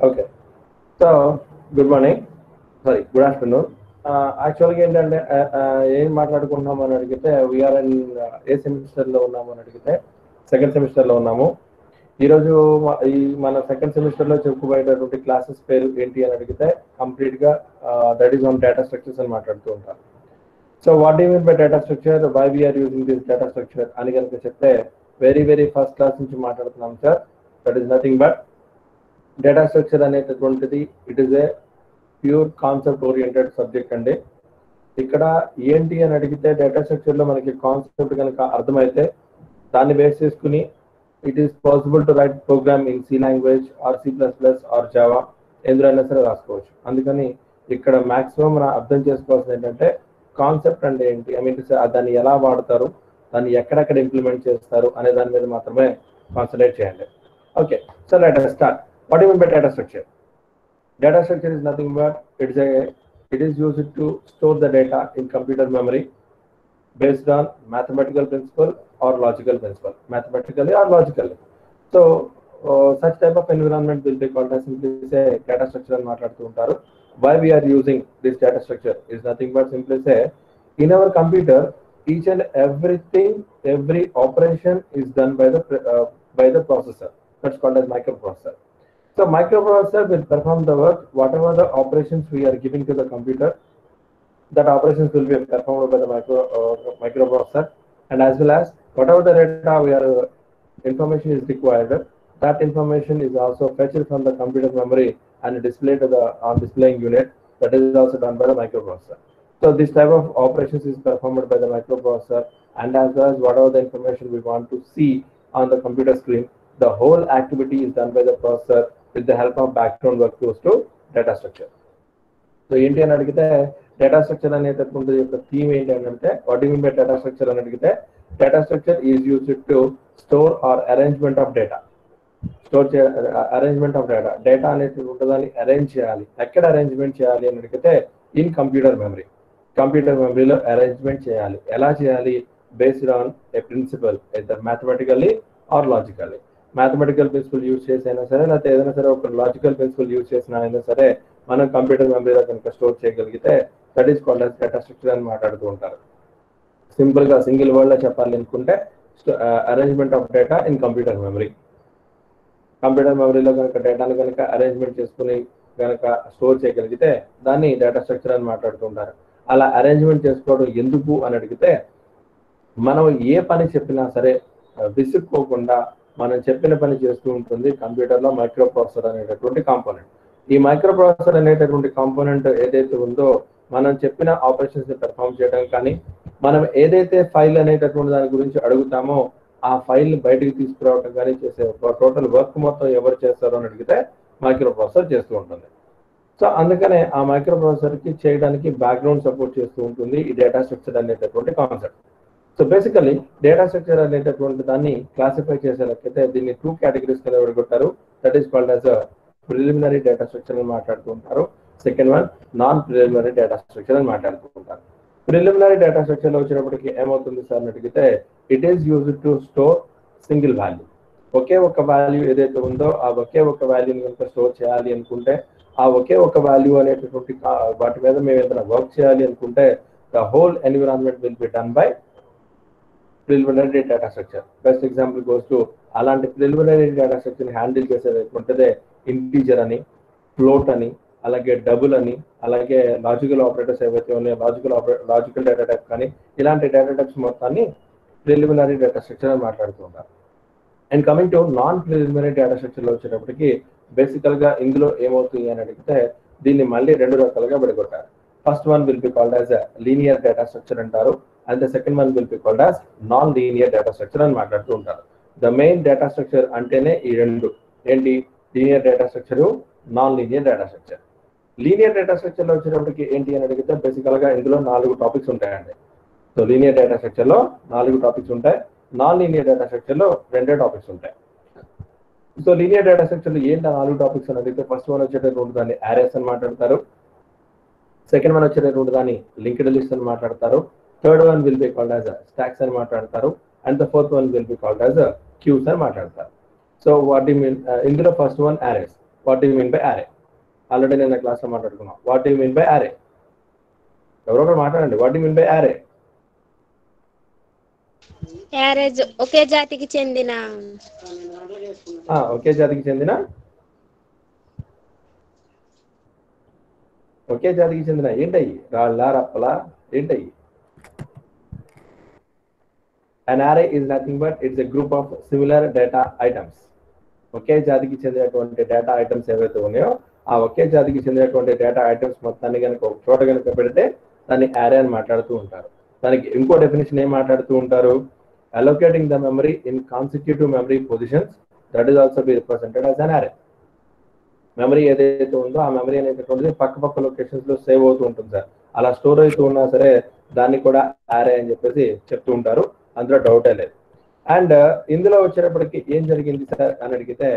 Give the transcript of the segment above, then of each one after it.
Okay so good morning sorry good afternoon యాక్చువల్గా ఏంటంటే ఏం మాట్లాడుకుంటున్నాం అని అడిగితే వీఆర్ ఇన్ ఏ సెమిస్టర్లో ఉన్నాము అని అడిగితే సెకండ్ సెమిస్టర్లో ఉన్నాము. ఈరోజు ఈ మన సెకండ్ సెమిస్టర్లో చెప్పుకోబోయేటటువంటి క్లాసెస్ పేరు ఏంటి అని అడిగితే కంప్లీట్గా that is on data structures అని మాట్లాడుతూ ఉంటారు. So what you mean by data structure why we are using this data structure అని కనుక చెప్తే వెరీ వెరీ ఫస్ట్ క్లాస్ నుంచి మాట్లాడుతున్నాం sir that is nothing but data structure అనేటటువంటిది it is a pure concept oriented subject అండి. ఇక్కడ ఏంటి అని అడిగితే డేటా స్ట్రక్చర్లో మనకి కాన్సెప్ట్ కనుక అర్థమైతే దాన్ని బేస్ చేసుకుని it is possible to write program in C language or C plus plus or Java ఎందులో సరే రాసుకోవచ్చు. అందుకని ఇక్కడ మాక్సిమం మనం అర్థం చేసుకోవాల్సింది ఏంటంటే కాన్సెప్ట్ అంటే ఏంటి? ఐ మీన్ దాన్ని ఎలా వాడతారు? దాన్ని ఎక్కడెక్కడ ఇంప్లిమెంట్ చేస్తారు? అనే దాని మీద మాత్రమే కాన్సన్ట్రేట్ చేయండి. Okay so let start What do you mean by data structure? Data structure is nothing but it is a it is used to store the data in computer memory based on mathematical principle or logical principle, mathematically or logically. So uh, such type of environment will be called as simply say data structure and matladu Why we are using this data structure is nothing but simply say in our computer each and everything every operation is done by the uh, by the processor. That's called as microprocessor so microprocessor will perform the work, whatever the operations we are giving to the computer, that operations will be performed by the micro uh, microprocessor, and as well as whatever the data we are uh, information is required, that information is also fetched from the computer memory and displayed to the on displaying unit. That is also done by the microprocessor. So this type of operations is performed by the microprocessor, and as well as whatever the information we want to see on the computer screen, the whole activity is done by the processor with the help of background work workflows to data structure. So ఏంటి అని అడిగితే data structure అనేటటువంటి యొక్క theme ఏంటి అని అంటే what mean by data structure అని అడిగితే data structure is used to store or arrangement of data. Store చే అరేంజ్మెంట్ ఆఫ్ డేటా. డేటా అనేటువంటి దాన్ని అరేంజ్ చేయాలి. ఎక్కడ అరేంజ్మెంట్ చేయాలి అని అడిగితే ఇన్ కంప్యూటర్ మెమరీ. కంప్యూటర్ మెమరీలో అరేంజ్మెంట్ చేయాలి. ఎలా చేయాలి? Based on a principle either mathematically or logically mathematical principle use చేసైనా సరే లేకపోతే ఏదైనా సరే ఒక లాజికల్ ప్రిన్సిపల్ యూజ్ చేసినా అయినా సరే మనం కంప్యూటర్ మెమరీలో కనుక స్టోర్ చేయగలిగితే that is called as data structure అని మాట్లాడుతూ ఉంటారు. సింపుల్గా సింగిల్ వర్డ్లో చెప్పాలి అనుకుంటే arrangement of data in computer memory computer మెమరీలో కనుక డేటాను కనుక అరేంజ్మెంట్ చేసుకుని కనుక స్టోర్ చేయగలిగితే దాన్ని డేటా స్ట్రక్చర్ అని మాట్లాడుతుంటారు అలా అరేంజ్మెంట్ చేసుకోవడం ఎందుకు అని అడిగితే మనం ఏ పని చెప్పినా సరే విసుక్కోకుండా మనం చెప్పిన పని చేస్తూ ఉంటుంది. కంప్యూటర్లో మైక్రో ప్రాసెసర్ అనేటటువంటి కాంపోనెంట్. ఈ మైక్రో ప్రాసెసర్ అనేటటువంటి కాంపోనెంట్ ఏదైతే ఉందో మనం చెప్పిన ఆపరేషన్స్ని పెర్ఫామ్ చేయడం కానీ మనం ఏదైతే ఫైల్ అనేటటువంటి దాని గురించి అడుగుతామో ఆ ఫైల్ బయటకు బయటికి తీసుకురావడం కానీ చేసే టోటల్ వర్క్ మొత్తం ఎవరు చేస్తారో అని అడిగితే మైక్రో ప్రాసెసర్ చేస్తూ ఉంటుంది. సో అందుకనే ఆ మైక్రో ప్రాసెసర్కి చేయడానికి బ్యాక్గ్రౌండ్ సపోర్ట్ చేస్తూ ఉంటుంది. ఈ డేటా స్ట్రక్చర్ అనేటటువంటి concept so basically data structure అనేటటువంటి దాన్ని క్లాసిఫై చేసేలకైతే దీన్ని టూ కేటగిరీస్ కింద విడగొట్టారు. That is called as preliminary data structure అని మాట్లాడుకుంటారు. Second one non preliminary data structure అని మాట్లాడుకుంటారు. ప్రిలిమినరీ డేటా స్ట్రక్చర్లో వచ్చినప్పటికీ ఏమవుతుంది సార్ అని అడిగితే it is use to store single value ఒకే ఒక వాల్యూ ఏదైతే ఉందో ఆ ఒకే ఒక వాల్యూని కనుక స్టోర్ చేయాలి అనుకుంటే ఆ ఒకే ఒక వాల్యూ అనేటటువంటి వాటి మీద మేము ఏదైనా వర్క్ చేయాలి అనుకుంటే the whole environment will be done by preliminary data structure. Best example goes to అలాంటి ప్రిలిమినరీ డేటా స్ట్రక్చర్ హ్యాండిల్ చేసేది ఇంటీజర్ అని ఫ్లోట్ అని అలాగే డబుల్ అని అలాగే లాజికల్ ఆపరేటర్స్ ఏవైతే ఉన్నాయో లాజికల్ లాజికల్ డేటా టైప్ కానీ ఇలాంటి డేటా టైప్స్ మొత్తాన్ని ప్రిలిమినరీ డేటా స్ట్రక్చర్ అని మాట్లాడుతూ ఉంటారు. And coming to non preliminary data స్ట్రక్చర్లో వచ్చేటప్పటికి బేసికల్గా ఇందులో ఏమవుతుంది అని అడిగితే దీన్ని మళ్ళీ రెండు రకాలుగా విడగొట్టారు. First one will be called as linear data structure అంటారు. And the second one will be called as non linear data structure అని మాట్లాడుతూ ఉంటారు. ద మెయిన్ డేటా స్ట్రక్చర్ అంటేనే ఈ రెండు. ఏంటి? Linear data structure non linear data structure linear data స్ట్రక్చర్లో వచ్చేటప్పటికి ఏంటి అని అడిగితే బేసికల్గా ఇందులో నాలుగు టాపిక్స్ ఉంటాయండి. సో లీనియర్ డేటా స్ట్రక్చర్లో నాలుగు టాపిక్స్ ఉంటాయి. నాన్ లీనియర్ డేటా స్ట్రక్చర్లో రెండే టాపిక్స్ ఉంటాయి. సో లీనియర్ డేటా స్ట్రక్చర్లో ఏంటి నాలుగు టాపిక్స్ అని అడిగితే ఫస్ట్ వన్ వచ్చేటప్పుడు దాన్ని యారేస్ అని మాట్లాడతారు. సెకండ్ వన్ వచ్చేటటువంటి దాన్ని లింక్డ్ లిస్ట్ అని మాట్లాడతారు. Third one will be called as stacks అని మాట్లాడతారు. And the fourth one will be called as queues అని మాట్లాడతారు. సో వాట్ మీన్ ఇందులో first one arrays what you mean by array already నేను క్లాస్లో మాట్లాడుకున్నాం. వాట్ యూ మీన్ బై అరే ఎవరో ఒకరు మాట్లాడండి. What you mean by arrays ఒకే జాతికి చెందిన. ఒకే జాతికి చెందిన ఒకే జాతికి చెందిన ఏంటయ్యి? రాళ్ళ రప్పలా ఏంటయ్యి? An array is nothing but it's a group of similar data items ఒకే జాతికి చెందినటువంటి డేటా ఐటమ్స్ ఏవైతే ఉన్నాయో ఆ ఒకే జాతికి చెందినటువంటి డేటా ఐటమ్స్ మొత్తాన్ని కనుక ఒక చోట కనుక పెడితే దాన్ని యారే అని మాట్లాడుతూ ఉంటారు. దానికి ఇంకో డెఫినేషన్ ఏం మాట్లాడుతూ ఉంటారు? Allocating the memory in constitutive memory positions that is also be represented as an array memory ఏదైతే ఉందో ఆ మెమరీ అనేటటువంటిది పక్క పక్క లొకేషన్స్లో సేవ్ అవుతూ ఉంటుంది సార్. అలా స్టోర్ అవుతూ ఉన్నా సరే దాన్ని కూడా యారే అని చెప్పేసి చెప్తూ ఉంటారు. అందులో డౌటే లేదు. అండ్ ఇందులో వచ్చేటప్పటికి ఏం జరిగింది సార్ అని అడిగితే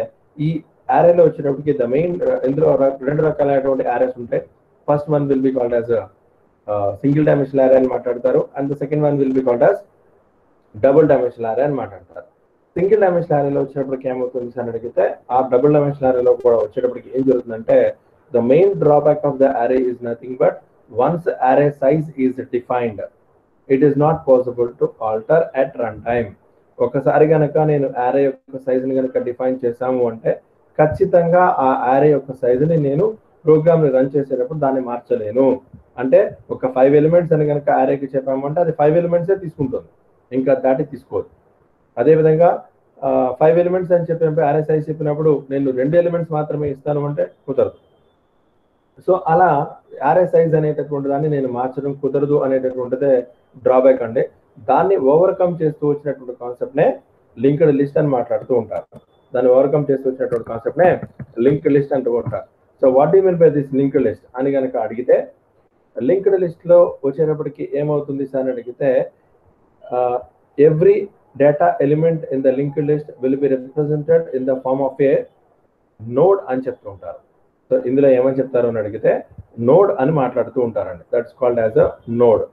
ఈ యారేలో వచ్చేటప్పటికి ద మెయిన్ ఇందులో రెండు రకాలైనటువంటి యారేస్ ఉంటాయి. First one will be called as single dimensional array అని మాట్లాడతారు. And the second one will be called as double dimensional array అని మాట్లాడతారు. సింగిల్ డైమెన్షనల్ యారేలో వచ్చేటప్పటికి ఏమవుతుంది అని అడిగితే ఆ డబుల్ డైమెన్షనల్ యారేలో కూడా వచ్చేటప్పటికి ఏం జరుగుతుందంటే the main drawback of the array is nothing but once array size is defined it is not possible to alter at run time ఒకసారి గనక నేను యారే యొక్క సైజుని కనుక డిఫైన్ చేశాము అంటే ఖచ్చితంగా ఆ యారే యొక్క సైజుని నేను ప్రోగ్రామ్ని రన్ చేసేటప్పుడు దాన్ని మార్చలేను. అంటే ఒక ఫైవ్ ఎలిమెంట్స్ అని కనుక యారేకి చెప్పామంటే అది ఫైవ్ ఎలిమెంట్సే తీసుకుంటుంది. ఇంకా దాటి తీసుకోదు. అదేవిధంగా ఫైవ్ ఎలిమెంట్స్ అని చెప్పినప్పుడు ఆర్ఎస్ఐ చెప్పినప్పుడు నేను రెండు ఎలిమెంట్స్ మాత్రమే ఇస్తాను అంటే కుదరదు. సో అలా ఆర్ఎస్ఐస్ సైజ్ అనేటటువంటి దాన్ని నేను మార్చడం కుదరదు అనేటటువంటిదే డ్రాబ్యాక్ అండి. దాన్ని ఓవర్కమ్ చేస్తూ వచ్చినటువంటి కాన్సెప్ట్ నే లింక్డ్ లిస్ట్ అని మాట్లాడుతూ ఉంటారు. దాన్ని ఓవర్కమ్ చేస్తూ వచ్చినటువంటి కాన్సెప్ట్ నే లింక్డ్ లిస్ట్ అంటూ ఉంటారు. So what you mean by this linked list అని కనుక అడిగితే లింక్డ్ లిస్ట్లో వచ్చేటప్పటికి ఏమవుతుంది సార్ అని అడిగితే every data element in the linked list will be represented in the form of a node అని చెప్తూ ఉంటారు. సో ఇందులో ఏమని చెప్తారు అని అడిగితే నోడ్ అని మాట్లాడుతూ ఉంటారండి. That's called as a node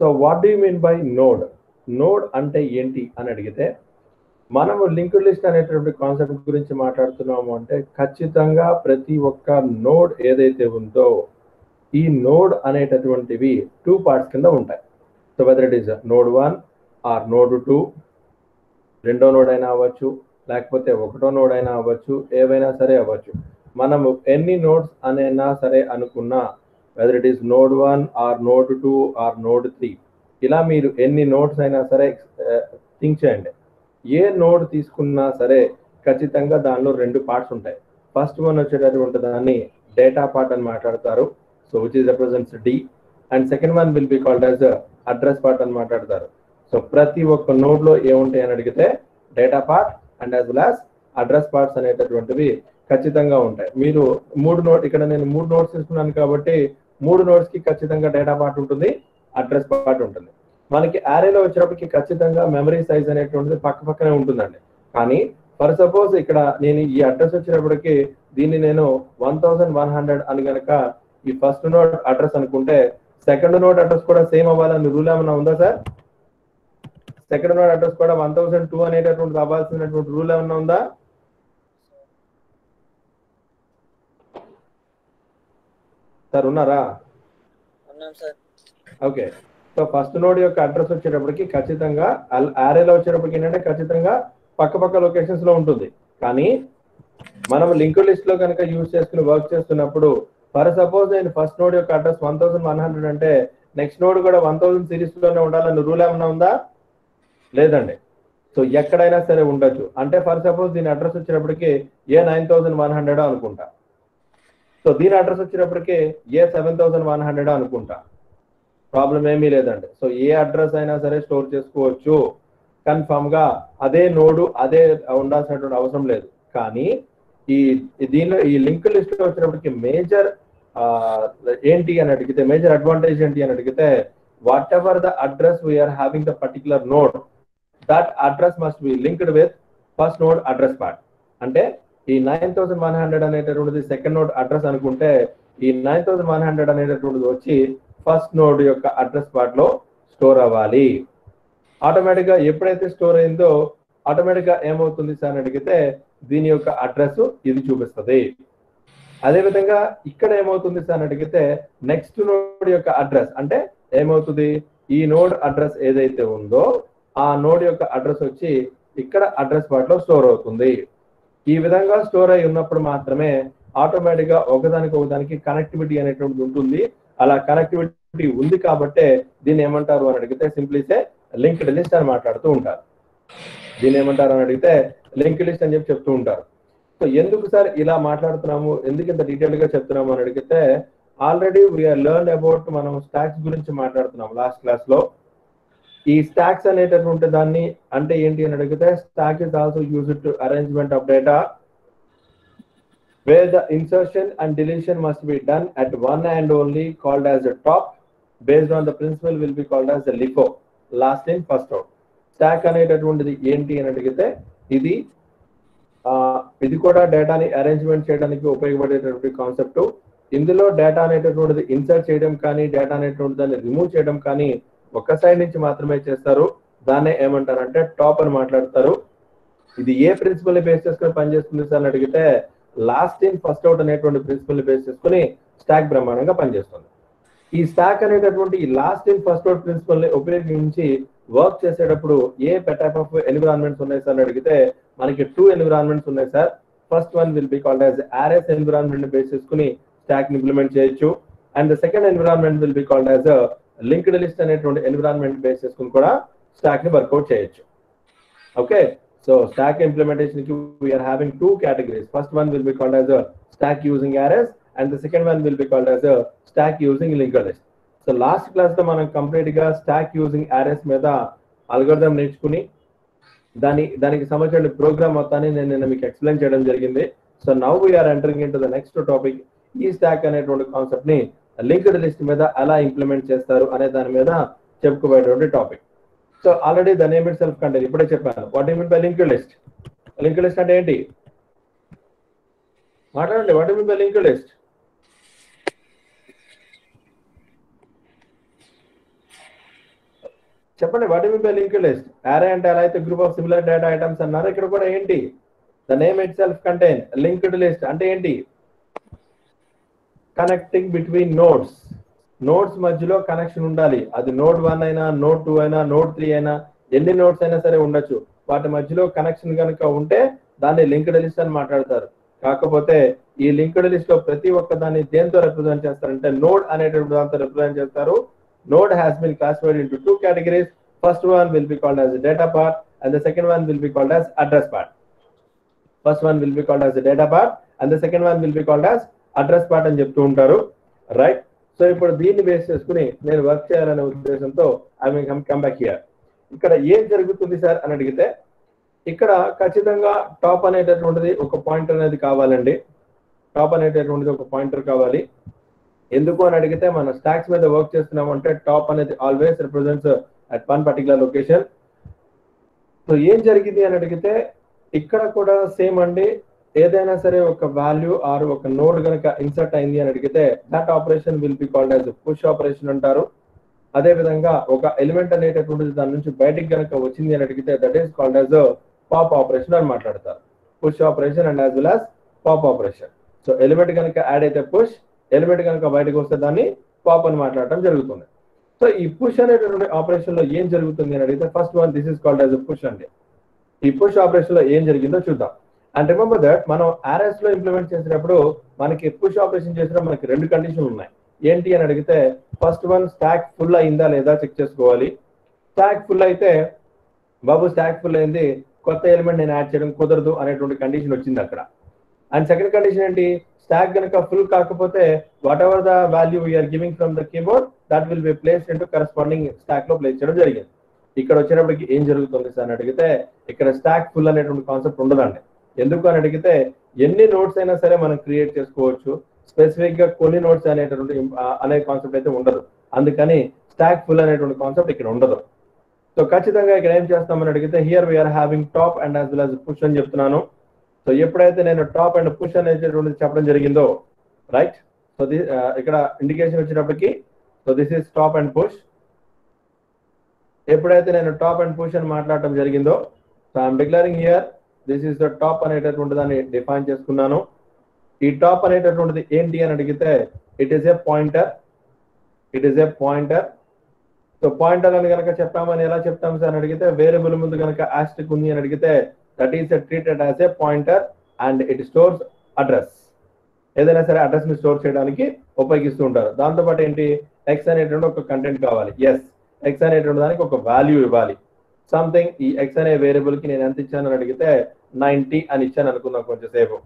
so what do mean by node node అంటే ఏంటి అని అడిగితే మనము లింక్డ్ లిస్ట్ అనేటువంటి కాన్సెప్ట్ గురించి మాట్లాడుతున్నాము అంటే ఖచ్చితంగా ప్రతి ఒక్క నోడ్ ఏదైతే ఉందో ఈ నోడ్ అనేటటువంటివి టూ పార్ట్స్ కింద ఉంటాయి. So whether it is node one or node two. రెండో నోడ్ అయినా అవ్వచ్చు లేకపోతే ఒకటో నోడ్ అయినా అవ్వచ్చు ఏవైనా సరే అవ్వచ్చు. మనము ఎన్ని నోడ్స్ అనైనా సరే అనుకున్నా whether it is node one or node two or node three ఇలా మీరు ఎన్ని నోట్స్ అయినా సరే థింక్ చేయండి. ఏ నోడ్ తీసుకున్నా సరే ఖచ్చితంగా దానిలో రెండు పార్ట్స్ ఉంటాయి. ఫస్ట్ వన్ వచ్చేటటువంటి దాన్ని డేటా పార్ట్ అని మాట్లాడతారు so which is represents the and second one will be called as address part అని మాట్లాడతారు. సో ప్రతి ఒక్క నోడ్లో ఏముంటాయి అని అడిగితే data part and as well as address parts అనేటటువంటివి ఖచ్చితంగా ఉంటాయి. మీరు మూడు నోట్ ఇక్కడ నేను మూడు నోట్స్ తీసుకున్నాను కాబట్టి మూడు నోట్స్కి ఖచ్చితంగా డేటా పార్ట్ ఉంటుంది అడ్రస్ పార్ట్ ఉంటుంది. మనకి యారేలో వచ్చినప్పటికి ఖచ్చితంగా మెమరీ సైజ్ అనేటువంటిది పక్క పక్కనే ఉంటుందండి. కానీ ఫర్ సపోజ్ ఇక్కడ నేను ఈ అడ్రస్ వచ్చినప్పటికి దీన్ని నేను వన్ థౌసండ్ వన్ హండ్రెడ్ అని గనక ఈ ఫస్ట్ నోట్ అడ్రస్ అనుకుంటే సెకండ్ నోట్ అడ్రస్ కూడా సేమ్ అవ్వాలని రూల్ ఏమైనా ఉందా సార్ సెకండ్ నోట్ అడ్రస్ కూడా వన్ థౌసండ్ టూ అనేటటువంటి అవ్వాల్సినటువంటి రూల్ ఏమైనా ఉందా? సార్ ఉన్నారా? ఓకే సో ఫస్ట్ నోడ్ యొక్క అడ్రస్ వచ్చేటప్పటికి ఖచ్చితంగా యారేలో వచ్చేటప్పటికి ఏంటంటే ఖచ్చితంగా పక్క పక్క లొకేషన్స్లో ఉంటుంది. కానీ మనం లింక్ లిస్ట్లో కనుక యూజ్ చేసుకుని వర్క్ చేస్తున్నప్పుడు ఫర్ సపోజ్ నేను ఫస్ట్ నోడ్ యొక్క address one thousand one hundred అంటే నెక్స్ట్ నోడ్ కూడా వన్ థౌసండ్ సిరీస్లోనే ఉండాలని రూల్ ఏమన్నా ఉందా? లేదండి. సో ఎక్కడైనా సరే ఉండొచ్చు. అంటే ఫర్ సపోజ్ దీని అడ్రస్ వచ్చేటప్పటికి a nine thousand one hundred అనుకుంటా. సో దీని అడ్రస్ వచ్చినప్పటికీ a seven thousand one hundred అనుకుంటా. ప్రాబ్లం ఏమీ లేదండి. సో ఏ అడ్రస్ అయినా సరే స్టోర్ చేసుకోవచ్చు. కన్ఫర్మ్గా అదే నోడు అదే ఉండాల్సినటువంటి అవసరం లేదు. కానీ ఈ దీనిలో ఈ లింక్ లిస్ట్లో వచ్చినప్పటికి మేజర్ ఏంటి అని అడిగితే మేజర్ అడ్వాంటేజ్ ఏంటి అని అడిగితే whatever the address we are having the particular node that address must be linked with first node address part అంటే ఈ నైన్ థౌసండ్ వన్ హండ్రెడ్ అనేటటువంటిది సెకండ్ నోడ్ అడ్రస్ అనుకుంటే ఈ నైన్ థౌసండ్ వన్ హండ్రెడ్ అనేటటువంటిది వచ్చి ఫస్ట్ నోడ్ యొక్క address పార్ట్లో store అవ్వాలి. ఆటోమేటిక్గా ఎప్పుడైతే స్టోర్ అయిందో ఆటోమేటిక్గా ఏమవుతుంది సార్ అని అడిగితే దీని యొక్క అడ్రస్ ఇది చూపిస్తుంది. అదేవిధంగా ఇక్కడ ఏమవుతుంది సార్ అని అడిగితే నెక్స్ట్ నోడ్ యొక్క అడ్రస్ అంటే ఏమవుతుంది? ఈ నోడ్ అడ్రస్ ఏదైతే ఉందో ఆ నోడ్ యొక్క అడ్రస్ వచ్చి ఇక్కడ అడ్రస్ పార్ట్లో స్టోర్ అవుతుంది. ఈ విధంగా స్టోర్ అయి ఉన్నప్పుడు మాత్రమే ఆటోమేటిక్గా ఒకదానికి ఒకదానికి కనెక్టివిటీ అనేటువంటిది ఉంటుంది. అలా కనెక్టివిటీ ఉంది కాబట్టే దీన్ని ఏమంటారు అని అడిగితే సింప్లీసే లింక్డ్ లిస్ట్ అని మాట్లాడుతూ ఉంటారు. దీన్ని ఏమంటారు అని అడిగితే లింక్ లిస్ట్ అని చెప్పి చెప్తూ ఉంటారు. సో ఎందుకు సార్ ఇలా మాట్లాడుతున్నాము? ఎందుకు ఇంత డీటెయిల్గా చెప్తున్నాము అని అడిగితే already we are learn about మనం స్టాక్స్ గురించి మాట్లాడుతున్నాం లాస్ట్ క్లాస్లో. ఈ స్టాక్స్ అనేటటువంటి దాన్ని అంటే ఏంటి అని అడిగితే stack is also use to arrangement of data where the insertion and deletion must be done at one and only called as a top based on the principle will be called as the LIFO. Last in first out stack అనేటటువంటిది ఏంటి అని అడిగితే ఇది ఇది కూడా డేటాని arrangement చేయడానికి ఉపయోగపడేటటువంటి కాన్సెప్ట్ ఇందులో డేటా అనేటటువంటిది ఇన్సర్ట్ చేయడం కానీ డేటా అనేటువంటి దాన్ని రిమూవ్ చేయడం కానీ ఒక సైడ్ నుంచి మాత్రమే చేస్తారు. దాన్నే ఏమంటారంటే టాప్ అని మాట్లాడతారు. ఇది ఏ ప్రిన్సిపల్ బేస్ చేసుకుని పనిచేస్తుంది సార్ అని అడిగితే లాస్ట్ ఇన్ ఫస్ట్ అవుట్ అనేటువంటి ప్రిన్సిపల్ బేస్ చేసుకుని స్టాక్ బ్రహ్మాండంగా పనిచేస్తుంది. ఈ స్టాక్ అనేటటువంటి ఈ లాస్ట్ ఇన్ ఫస్ట్ అవుట్ ప్రిన్సిపల్ని ఉపయోగించి వర్క్ చేసేటప్పుడు ఏ టైప్ ఆఫ్ ఎన్విరాన్మెంట్స్ ఉన్నాయి సార్ అని అడిగితే మనకి టూ ఎన్విరాన్మెంట్స్ ఉన్నాయి sir first one will be called as arrays environment base చేసుకుని స్టాక్ ఇంప్లిమెంట్ చేయొచ్చు. And the second environment will be called as linked list అనేటువంటి ఎన్విరాన్మెంట్ బేస్ చేసుకుని కూడా స్టాక్ని వర్కౌట్ చేయొచ్చు. Okay? So stack ఇంప్లిమెంటేషన్కి we are having two categories first one will be called as stack using arrays and the second one will be called as stack using linked list so last క్లాస్లో మనం కంప్లీట్గా stack using arrays మీద algorithm నేర్చుకుని దాని దానికి సంబంధించిన programme మొత్తాన్ని నేను నిన్న మీకు ఎక్స్ప్లెయిన్ చేయడం జరిగింది. So now we are entering in to the next topic ఈ స్టాక్ అనేటువంటి కాన్సెప్ట్ని లింక్డ్ లిస్ట్ మీద ఎలా ఇంప్లిమెంట్ చేస్తారు అనే దాని మీద చెప్పుకోబోయేటువంటి topic. So already the name itself content ఇప్పుడే చెప్పాను. What mean by linked list? Linked list అంటే ఏంటి? మాట్లాడండి what mean by linked list? చెప్పండి what mean by linked list? Array అంటే ఎలా అయితే group of similar data items అన్నారు ఇక్కడ కూడా ఏంటి? The name itself content linked list అంటే ఏంటి? కనెక్టింగ్ బిట్వీన్ నోట్స్ నోట్స్ మధ్యలో కనెక్షన్ ఉండాలి. అది నోట్ వన్ అయినా నోట్ టూ అయినా నోట్ త్రీ అయినా ఎన్ని నోట్స్ అయినా సరే ఉండొచ్చు. వాటి మధ్యలో కనెక్షన్ కనుక ఉంటే దాన్ని లింక్డ్ లిస్ట్ అని మాట్లాడతారు. కాకపోతే ఈ లింక్డ్ లిస్ట్లో ప్రతి ఒక్క దాన్ని దేంతో రిప్రజెంట్ చేస్తారంటే నోట్ అనేటువంటి దాంతో రిప్రజెంట్ చేస్తారు. Node has been classified in two categories first one will be called as data part and the second one will be called as address part first one will be called as data part and the second one will be called as address part అని చెప్తూ ఉంటారు. Right so ఇప్పుడు దీన్ని base చేసుకుని నేను work చేయాలనే ఉద్దేశంతో I mean come come back here ఇక్కడ ఏం జరుగుతుంది సార్ అని అడిగితే ఇక్కడ ఖచ్చితంగా టాప్ అనేటటువంటిది ఒక పాయింటర్ అనేది కావాలండి. టాప్ అనేటటువంటిది ఒక పాయింటర్ కావాలి. ఎందుకు అని అడిగితే మనం స్టాక్స్ మీద వర్క్ చేస్తున్నాం అంటే టాప్ అనేది always represents at one particular location so ఏం జరిగింది అని అడిగితే ఇక్కడ కూడా సేమ్ అండి. ఏదైనా సరే ఒక వాల్యూ ఆర్ ఒక నోడ్ కనుక ఇన్సర్ట్ అయింది అని అడిగితే that operation will be called as push operation అంటారు. అదే విధంగా ఒక ఎలిమెంట్ అనేటటువంటిది దాని నుంచి బయటికి కనుక వచ్చింది అని అడిగితే that is called as pop operation అని మాట్లాడతారు. Push operation and as well as pop operation so element కనుక యాడ్ అయితే పుష్ ఎలిమెంట్ కనుక బయటకు వస్తే దాన్ని పాప్ అని మాట్లాడటం జరుగుతుంది. సో ఈ పుష్ అనేటటువంటి ఆపరేషన్లో ఏం జరుగుతుంది అని అడిగితే first one this is called as push అండి. ఈ పుష్ ఆపరేషన్లో ఏం జరిగిందో చూద్దాం. అండ్ రిమెంబర్ దట్ మనం ఆర్ఎస్లో ఇంప్లిమెంట్ చేసినప్పుడు మనకి పుష్ ఆపరేషన్ చేసిన మనకి రెండు కండిషన్లు ఉన్నాయి. ఏంటి అని అడిగితే ఫస్ట్ వన్ స్టాక్ ఫుల్ అయిందా లేదా చెక్ చేసుకోవాలి. స్టాక్ ఫుల్ అయితే బాబు స్టాక్ ఫుల్ అయింది కొత్త ఎలిమెంట్ నేను యాడ్ చేయడం కుదరదు అనేటువంటి కండిషన్ వచ్చింది అక్కడ. అండ్ సెకండ్ కండిషన్ ఏంటి? స్టాక్ కనుక ఫుల్ కాకపోతే whatever the value we are giving from the keyboard that will be place into corresponding స్టాక్లో ప్లేస్ చేయడం జరిగింది. ఇక్కడ వచ్చినప్పటికి ఏం జరుగుతుంది సార్ అని అడిగితే ఇక్కడ స్టాక్ ఫుల్ అనేటువంటి కాన్సెప్ట్ ఉండదండి. ఎందుకు అని అడిగితే ఎన్ని నోట్స్ అయినా సరే మనం క్రియేట్ చేసుకోవచ్చు. స్పెసిఫిక్గా కొన్ని నోట్స్ అనేటువంటి అనే కాన్సెప్ట్ అయితే ఉండదు. అందుకని స్టాక్ ఫుల్ అనేటువంటి కాన్సెప్ట్ ఇక్కడ ఉండదు. సో ఖచ్చితంగా ఇక్కడ ఏం చేస్తామని అడిగితే here we are having top and as well as push అని చెప్తున్నాను. సో ఎప్పుడైతే నేను టాప్ అండ్ పుష్ అనేటటువంటిది చెప్పడం జరిగిందో రైట్ సో ది ఇక్కడ ఇండికేషన్ వచ్చినప్పటికీ so this is top and push ఎప్పుడైతే నేను టాప్ అండ్ పుష్ అని మాట్లాడటం జరిగిందో so I'm declaring here this is the top అనేటటువంటి దాన్ని డిఫైన్ చేసుకున్నాను. ఈ టాప్ అనేటటువంటిది ఏంటి అని అడిగితే it is a pointer it is a pointer so pointer అని కనుక చెప్పామని ఎలా చెప్తాం సార్ అని అడిగితే వేరియబుల్ ముందు కనుక ఆస్టిక్ ఉంది అని అడిగితే that is treated as a pointer and it stores address ఏదైనా సరే అడ్రస్ని స్టోర్ చేయడానికి ఉపయోగిస్తూ ఉంటారు. దాంతో పాటు ఏంటి? ఎక్స్ అనేటువంటి ఒక కంటెంట్ కావాలి. ఎస్ ఎక్స్ అనేటువంటి దానికి ఒక వాల్యూ ఇవ్వాలి. సంథింగ్ ఈ ఎక్స్ అనే వేరియబుల్కి నేను ఎంత ఇచ్చాను అని అడిగితే నైన్టీ అని ఇచ్చాను అనుకుందాం కొంచెంసేపు.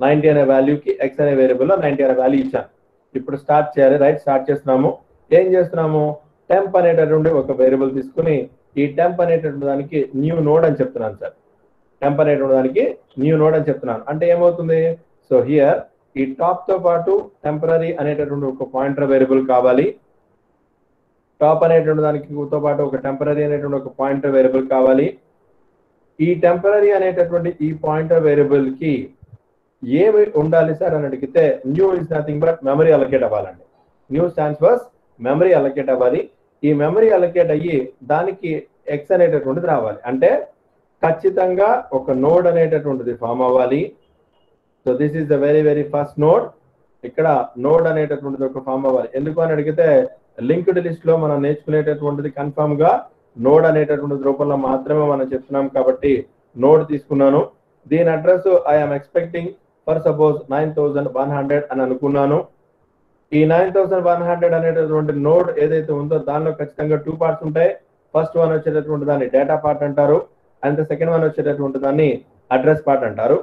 నైన్టీ అనే వాల్యూకి ఎక్స్ అనే వేరియబుల్లో నైన్టీ అనే వాల్యూ ఇచ్చాను. ఇప్పుడు స్టార్ట్ చేయాలి రైట్ స్టార్ట్ చేస్తున్నాము. ఏం చేస్తున్నాము? టెంప్ అనేటటువంటి ఒక వేరియబుల్ తీసుకుని ఈ టెంప్ అనేటటువంటి దానికి న్యూ నోడ్ అని చెప్తున్నాను సార్. టెంప్ అనేటువంటి దానికి న్యూ నోడ్ అని చెప్తున్నాను. అంటే ఏమవుతుంది? సో హియర్ ఈ టాప్తో పాటు టెంపరీ అనేటటువంటి ఒక పాయింటర్ వేరియబుల్ కావాలి. టాప్ అనేటువంటి దానికి తో పాటు ఒక టెంపరీ అనేటువంటి ఒక పాయింటర్ వేరియబుల్ కావాలి. ఈ టెంపరీ అనేటటువంటి ఈ పాయింటర్ వేరియబుల్కి ఏమి ఉండాలి సార్ అని అడిగితే new is nothing but memory allocate అవ్వాలండి. New stands for memory allocate అవ్వాలి. ఈ మెమరీ అలకేట్ అయ్యి దానికి ఎక్స్ అనేటటువంటిది రావాలి. అంటే ఖచ్చితంగా ఒక నోడ్ అనేటటువంటిది ఫామ్ అవ్వాలి. So this is the very very first node ఇక్కడ నోడ్ అనేటటువంటిది ఒక ఫామ్ అవ్వాలి. ఎందుకు అని అడిగితే లింక్డ్ లిస్ట్లో మనం నేర్చుకునేటటువంటిది కన్ఫర్మ్గా నోడ్ అనేటటువంటి రూపంలో మాత్రమే మనం చెప్తున్నాం కాబట్టి నోడ్ తీసుకున్నాను. దీని address I'm expecting for suppose nine thousand one hundred అని అనుకున్నాను. ఈ నైన్ థౌసండ్ వన్ హండ్రెడ్ అనేటటువంటి నోడ్ ఏదైతే ఉందో దానిలో ఖచ్చితంగా టూ పార్ట్స్ ఉంటాయి. ఫస్ట్ వన్ వచ్చేటటువంటి దాన్ని డేటా పార్ట్ అంటారు. అండ్ సెకండ్ వన్ వచ్చేటటువంటి దాన్ని అడ్రస్ పార్ట్ అంటారు.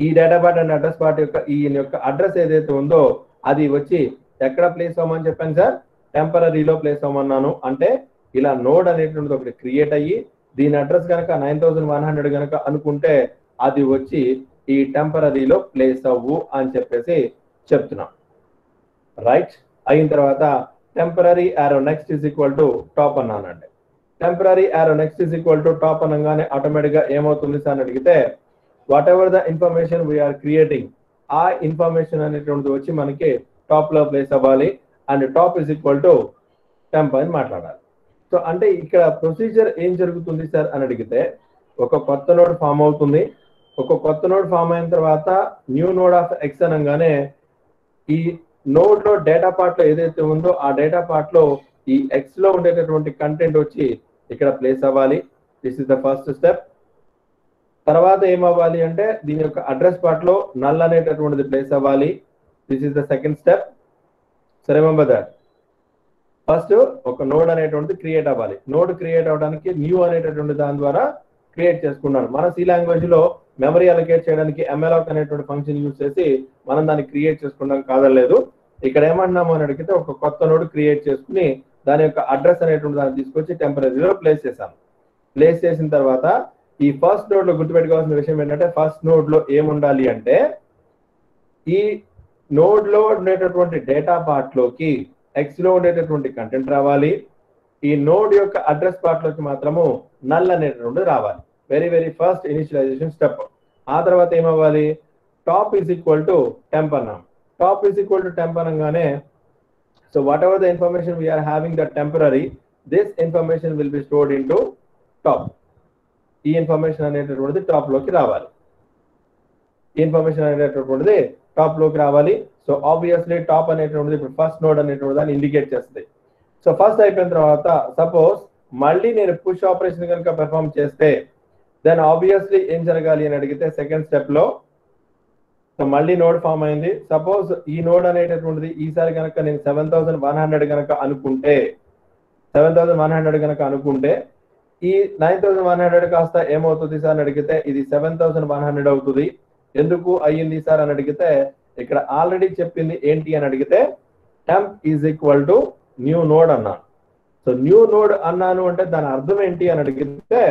ఈ data part and address part యొక్క ఈ యొక్క అడ్రస్ ఏదైతే ఉందో అది వచ్చి ఎక్కడ ప్లేస్ అవ్వమని చెప్పాను సార్? టెంపరీలో ప్లేస్ అవ్వమన్నాను. అంటే ఇలా నోడ్ అనేటువంటిది ఒకటి క్రియేట్ అయ్యి దీని అడ్రస్ కనుక నైన్ థౌసండ్ వన్ హండ్రెడ్ కనుక అనుకుంటే అది వచ్చి ఈ టెంపరీలో ప్లేస్ అవ్వు అని చెప్పేసి చెప్తున్నాం. రైట్ అయిన తర్వాత temporary arrow next is equal to top అన్నానండి. Temporary arrow next is equal to top అనగానే ఆటోమేటిక్గా ఏమవుతుంది సార్ అని అడిగితే whatever the information we are creating ఆ ఇన్ఫర్మేషన్ అనేటువంటిది వచ్చి మనకి టాప్లో ప్లేస్ అవ్వాలి and top is equal to temp అని మాట్లాడాలి. సో అంటే ఇక్కడ ప్రొసీజర్ ఏం జరుగుతుంది సార్ అని అడిగితే ఒక కొత్త నోడ్ ఫామ్ అవుతుంది. ఒక కొత్త నోడ్ ఫామ్ అయిన తర్వాత న్యూ నోడ్ ఆఫ్ ఎక్స్ అనగానే ఈ నోడ్లో డేటా పార్ట్లో ఏదైతే ఉందో ఆ డేటా పార్ట్లో ఈ ఎక్స్లో ఉండేటటువంటి కంటెంట్ వచ్చి ఇక్కడ ప్లేస్ అవ్వాలి. This is the first step తర్వాత ఏమవ్వాలి అంటే దీని యొక్క అడ్రస్ పార్ట్లో నల్ అనేటటువంటిది ప్లేస్ అవ్వాలి. This is the second step so remember that first ఒక నోడ్ అనేటువంటిది క్రియేట్ అవ్వాలి. నోడ్ క్రియేట్ అవ్వడానికి న్యూ అనేటటువంటి దాని ద్వారా క్రియేట్ చేసుకున్నాను. మన సి లాంగ్వేజ్లో మెమరీ అలొకేట్ చేయడానికి ఎంఎల్ఆక్ అనేటువంటి ఫంక్షన్ యూజ్ చేసి మనం దాన్ని క్రియేట్ చేసుకుంటాం కాదలేదు ఇక్కడ ఏమన్నాము అని అడిగితే ఒక కొత్త నోడ్ క్రియేట్ చేసుకుని దాని యొక్క అడ్రస్ అనేటువంటి దాన్ని తీసుకొచ్చి టెంపరీలో ప్లేస్ చేశాను. ప్లేస్ చేసిన తర్వాత ఈ ఫస్ట్ నోడ్లో గుర్తుపెట్టుకోవాల్సిన విషయం ఏంటంటే ఫస్ట్ నోడ్లో ఏముండాలి అంటే ఈ నోడ్లో ఉండేటటువంటి డేటా పార్ట్లోకి ఎక్స్లో ఉండేటటువంటి కంటెంట్ రావాలి. ఈ నోడ్ యొక్క అడ్రస్ పార్ట్లోకి మాత్రము నల్ అనేటటువంటి రావాలి. Very very first initialization step ఆ తర్వాత ఏమవ్వాలి? Top is equal to temp అన్నాం. Top is equal to temp అనగానే so whatever the information we are having the temporary this information will be stored in to top ఈ information అనేటటువంటిది టాప్లోకి రావాలి. ఈ ఇన్ఫర్మేషన్ అనేటటువంటిది టాప్లోకి రావాలి. సో ఆబ్వియస్లీ టాప్ అనేటువంటిది ఇప్పుడు ఫస్ట్ నోడ్ అనేటువంటి దాన్ని ఇండికేట్ చేస్తుంది. సో ఫస్ట్ అయిపోయిన తర్వాత సపోజ్ మళ్ళీ నేను పుష్ ఆపరేషన్ కనుక పెర్ఫామ్ చేస్తే దెన్ ఆబ్వియస్లీ ఏం జరగాలి అని అడిగితే సెకండ్ స్టెప్లో సో మళ్ళీ నోడ్ ఫామ్ అయింది. సపోజ్ ఈ నోడ్ అనేటటువంటిది ఈసారి కనుక నేను సెవెన్ థౌసండ్ వన్ హండ్రెడ్ కనుక అనుకుంటే సెవెన్ థౌసండ్ వన్ హండ్రెడ్ కనుక అనుకుంటే ఈ నైన్ థౌసండ్ వన్ హండ్రెడ్ కాస్త ఏమవుతుంది సార్ అని అడిగితే ఇది సెవెన్ థౌసండ్ వన్ హండ్రెడ్ అవుతుంది. ఎందుకు అయ్యింది సార్ అని అడిగితే ఇక్కడ ఆల్రెడీ చెప్పింది ఏంటి అని అడిగితే temp is equal to new node అన్నాను. సో న్యూ నోడ్ అన్నాను అంటే దాని అర్థం ఏంటి అని అడిగితే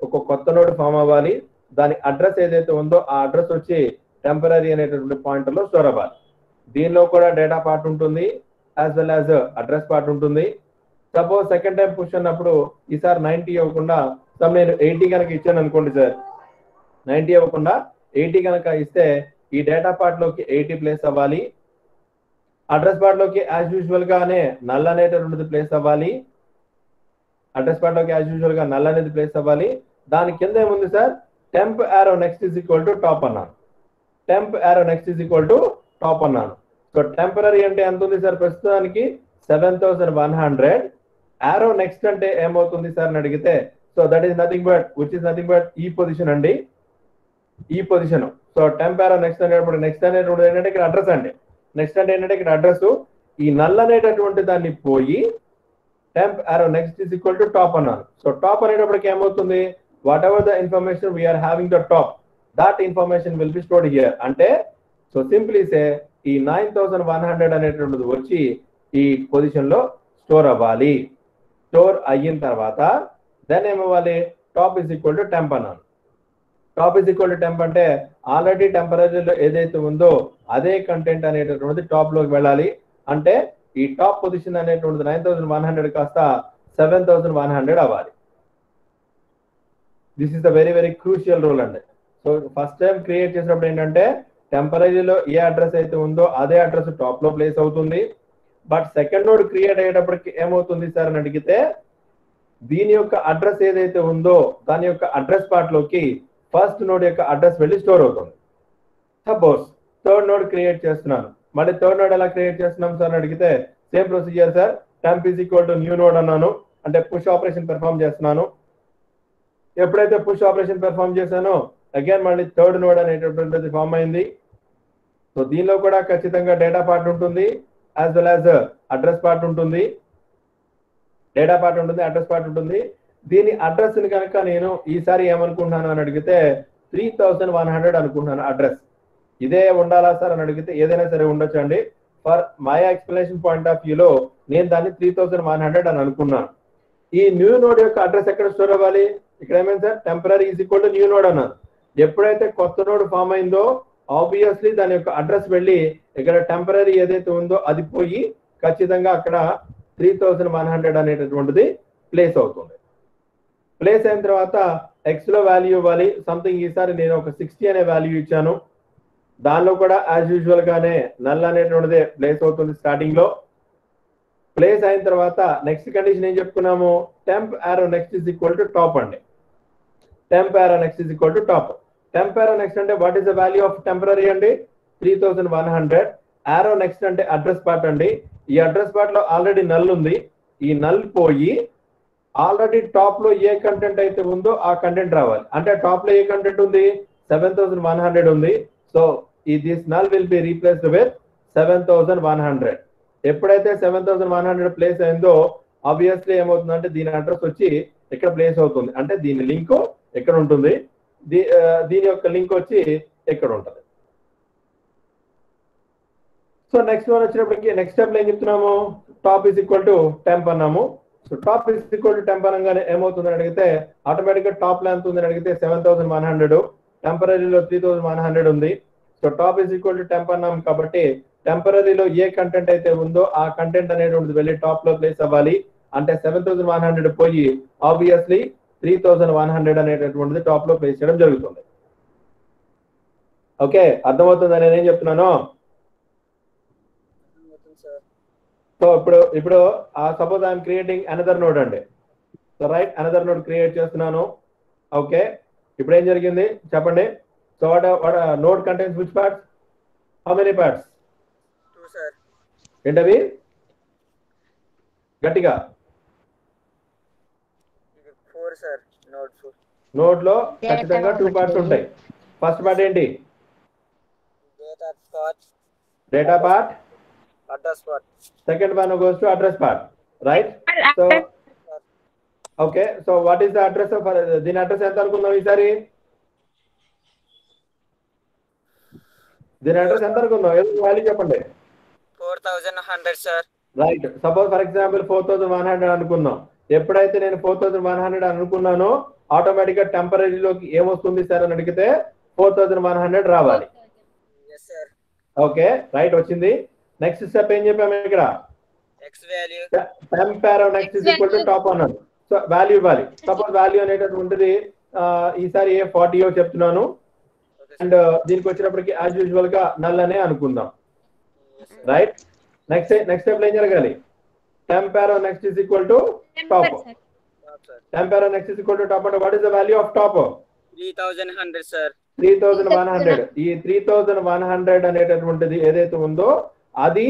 ఒక కొత్త నోడ్ ఫామ్ అవ్వాలి దాని అడ్రస్ ఏదైతే ఉందో ఆ అడ్రస్ వచ్చి టెంపరీ అనేటటువంటి పాయింట్లో స్టోర్ అవ్వాలి. దీనిలో కూడా డేటా పార్ట్ ఉంటుంది as well as address part ఉంటుంది. సపోజ్ సెకండ్ టైం పుష్ అన్నప్పుడు ఈసారి నైన్టీ ఇవ్వకుండా సమ్ నేను ఎయిటీ కనుక ఇచ్చాను అనుకోండి సార్. నైన్టీ ఇవ్వకుండా ఎయిటీ కనుక ఇస్తే ఈ డేటా పార్ట్లోకి ఎయిటీ ప్లేస్ అవ్వాలి. అడ్రస్ పార్ట్లోకి యాజ్ యూజువల్ గానే నల్ అనేటటువంటిది ప్లేస్ అవ్వాలి. అడ్రస్ పార్ట్లోకి యాజ్ యూజువల్గా నల్ అనేది ప్లేస్ అవ్వాలి. దాని కింద ఏముంది sir? Temp arrow next is equal to top అన్నాను. Temp arrow next is equal to top అన్నాను. సో టెంపరీ అంటే ఎంత ఉంది సార్ ప్రస్తుతానికి? Seven thousand one hundred arrow next అంటే ఏమవుతుంది సార్ అని అడిగితే? So that is nothing but which is nothing but ఈ పొజిషన్ అండి. ఈ position so temp arrow next అనేటప్పుడు నెక్స్ట్ అనేటువంటి ఏంటంటే ఇక్కడ అడ్రస్ అండి. నెక్స్ట్ అంటే ఏంటంటే ఇక్కడ అడ్రస్ ఈ నల్ అనేటటువంటి దాన్ని పోయి temp arrow next is equal to top అన్నాను సో టాప్ అనేటప్పటికి ఏమవుతుంది? Whatever the information we are having the top that information will be stored here అంటే సో సింప్లీ సే ఈ నైన్ థౌసండ్ వన్ హండ్రెడ్ అనేటువంటిది వచ్చి ఈ పొజిషన్లో స్టోర్ అవ్వాలి. స్టోర్ అయిన తర్వాత దెన్ ఏమవ్వాలి? Top is equal to temp అన్నాను top is equal to temp అంటే ఆల్రెడీ టెంపరేచర్లో ఏదైతే ఉందో అదే కంటెంట్ అనేటటువంటిది టాప్లోకి వెళ్ళాలి. అంటే ఈ టాప్ పొజిషన్ అనేటువంటిది నైన్ థౌసండ్ వన్ హండ్రెడ్ కాస్త సెవెన్ థౌసండ్ వన్ హండ్రెడ్ అవ్వాలి. This is the very very crucial rule అండి. సో ఫస్ట్ టైం క్రియేట్ చేసినప్పుడు ఏంటంటే టెంపరేచర్లో ఏ అడ్రస్ అయితే ఉందో అదే అడ్రస్ టాప్లో ప్లేస్ అవుతుంది. బట్ సెకండ్ నోడ్ క్రియేట్ అయ్యేటప్పటికి ఏమవుతుంది సార్ అని అడిగితే దీని యొక్క అడ్రస్ ఏదైతే ఉందో దాని యొక్క అడ్రస్ పార్ట్లోకి ఫస్ట్ నోడ్ యొక్క అడ్రస్ వెళ్ళి స్టోర్ అవుతుంది. సపోజ్ థర్డ్ నోడ్ క్రియేట్ చేస్తున్నాను. మళ్ళీ థర్డ్ నోడ్ ఎలా క్రియేట్ చేస్తున్నాం సార్ అని అడిగితే same procedure sir temp is equal to new node అన్నాను. అంటే పుష్ ఆపరేషన్ పెర్ఫామ్ చేస్తున్నాను. ఎప్పుడైతే పుష్ ఆపరేషన్ పెర్ఫామ్ చేశానో అగైన్ మళ్ళీ థర్డ్ నోడ్ అనేటటువంటిది ఫామ్ అయింది. సో దీనిలో కూడా ఖచ్చితంగా డేటా పార్ట్ ఉంటుంది as well as address part ఉంటుంది. డేటా పార్ట్ ఉంటుంది అడ్రస్ పార్ట్ ఉంటుంది. దీని అడ్రస్ని కనుక నేను ఈసారి ఏమనుకుంటున్నాను అని అడిగితే త్రీ థౌసండ్ వన్ హండ్రెడ్ అనుకుంటున్నాను అడ్రస్ ఇదే ఉండాలా సార్ అని అడిగితే ఏదైనా సరే ఉండొచ్చు అండి for my explanation point of వ్యూలో నేను దాన్ని త్రీ థౌసండ్ వన్ హండ్రెడ్ అని అనుకున్నాను. ఈ న్యూ నోడ్ యొక్క అడ్రస్ ఎక్కడ స్టోర్ అవ్వాలి? ఇక్కడ ఏమైంది sir? Temporary is equal to new node అన్నారు. ఎప్పుడైతే కొత్త నోడ్ ఫామ్ అయిందో ఆబ్వియస్లీ దాని యొక్క అడ్రస్ వెళ్ళి ఇక్కడ టెంపరీ ఏదైతే ఉందో అది పోయి ఖచ్చితంగా అక్కడ త్రీ థౌసండ్ వన్ హండ్రెడ్ అనేటటువంటిది ప్లేస్ అవుతుంది. ప్లేస్ అయిన తర్వాత ఎక్స్లో వాల్యూ ఇవ్వాలి. సంథింగ్ ఈసారి నేను ఒక సిక్స్టీ అనే వాల్యూ ఇచ్చాను. దానిలో కూడా యాజ్ యూజువల్ గానే నల్ అనేటువంటిదే ప్లేస్ అవుతుంది స్టార్టింగ్లో. ప్లేస్ అయిన తర్వాత నెక్స్ట్ కండిషన్ ఏం చెప్పుకున్నాము? Temp arrow next is equal to top అండి. Temp arrow next is equal to top temp arrow next అంటే what is the value of temporary అండి? Three thousand one hundred arrow next అంటే address part అండి. ఈ address పార్ట్లో already null ఉంది. ఈ null పోయి ఆల్రెడీ టాప్లో ఏ కంటెంట్ అయితే ఉందో ఆ కంటెంట్ రావాలి. అంటే టాప్లో ఏ కంటెంట్ ఉంది? సెవెన్ థౌసండ్ వన్ హండ్రెడ్ ఉంది. సో ఈ this null will be replaced with seven thousand one hundred. ఎప్పుడైతే seven thousand one hundred place అయిందో ఆబ్వియస్లీ ఏమవుతుందంటే దీని అడ్రస్ వచ్చి ఇక్కడ ప్లేస్ అవుతుంది. అంటే దీని లింక్ ఎక్కడ ఉంటుంది? దీని యొక్క లింక్ వచ్చి ఎక్కడ ఉంటుంది? సో నెక్స్ట్ వన్ వచ్చినప్పటికి నెక్స్ట్ స్టెప్ ఏం చెప్తున్నాము? Top is equal to temp అన్నాము so top is equal to temp అనగానే ఏమవుతుందని అడిగితే ఆటోమేటిక్గా టాప్ లెంత్ ఉందని అడిగితే సెవెన్ థౌసండ్ వన్ హండ్రెడ్ టెంపరీలో త్రీ థౌసండ్ వన్ హండ్రెడ్ ఉంది. So top is equal to temp అన్నాం కాబట్టి టెంపరీలో ఏ కంటెంట్ అయితే ఉందో ఆ కంటెంట్ అనేటువంటిది వెళ్ళి టాప్లో ప్లేస్ అవ్వాలి. అంటే సెవెన్ థౌసండ్ వన్ హండ్రెడ్ పోయి obviously three thousand one hundred అనేటటువంటిది టాప్లో ప్లేస్ చేయడం జరుగుతుంది. ఓకే అర్థమవుతుంది? అని నేను చెప్తున్నాను అర్థమవుతుంది సార్ సో ఇప్పుడు ఇప్పుడు suppose I'm creating another node అండి. So right another node create చేస్తున్నాను. ఓకే ఇప్పుడు ఏం జరిగింది? చెప్పండి. So what what node contents which parts how many parts ఏంటవి? గట్టిగా. నోట్లో ఖచ్చితంగా టూ పార్ట్స్ ఉంటాయి. ఫస్ట్ పార్ట్ ఏంటి? Data spot part address spot second one goes to address part right so okay so what is the address దీని address ఎంత అనుకుందాం ఈసారి? దీని అడ్రస్ ఎంత అనుకుందాం ఏదో వాల్యూ చెప్పండి. Four thousand hundred sir right suppose for example four thousand one hundred అనుకుందాం ఎప్పుడైతే నేను ఫోర్ థౌసండ్ వన్ హండ్రెడ్ అనుకున్నానో ఆటోమేటిక్గా టెంపరీలోకి ఏమొస్తుంది సార్ అని అడిగితే ఫోర్ థౌసండ్ వన్ హండ్రెడ్ రావాలి. ఓకే రైట్ వచ్చింది. నెక్స్ట్ స్టెప్ ఏం చెప్పాము ఇక్కడ? X value temp arrow next is equal to top అన్నాడు సో వాల్యూ ఇవ్వాలి. సపోజ్ వాల్యూ అనేటటువంటిది ఆ, ఈసారి ఏ ఫార్టీ చెప్తున్నాను. అండ్ దీనికి వచ్చినప్పటికి యాజ్ యూజువల్గా నల్ అనే అనుకుందాం. రైట్ నెక్స్ట్ నెక్స్ట్ స్టెప్లో ఏం జరగాలి? Temp arrow next is equal to top temp arrow next is equal to top అంటే what is the value of top three thousand one hundred ఈ త్రీ థౌజండ్ వన్ హండ్రెడ్ అనేటటువంటిది ఏదైతే ఉందో అది